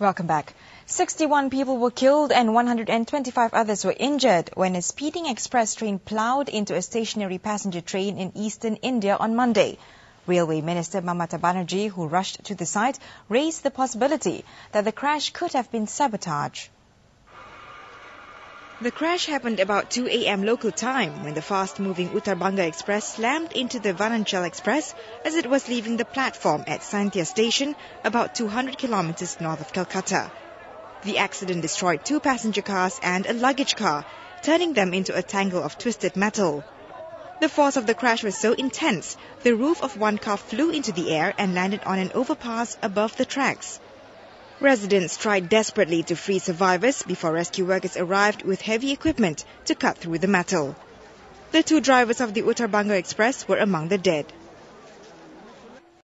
Welcome back. 61 people were killed and 125 others were injured when a speeding express train ploughed into a stationary passenger train in eastern India on Monday. Railway Minister Mamata Banerjee, who rushed to the site, raised the possibility that the crash could have been sabotage. The crash happened about 2 a.m. local time when the fast-moving Uttar Banga Express slammed into the Vananchal Express as it was leaving the platform at Sainthia station about 200 kilometers north of Calcutta. The accident destroyed two passenger cars and a luggage car, turning them into a tangle of twisted metal. The force of the crash was so intense, the roof of one car flew into the air and landed on an overpass above the tracks. Residents tried desperately to free survivors before rescue workers arrived with heavy equipment to cut through the metal. The two drivers of the Uttar Banga Express were among the dead.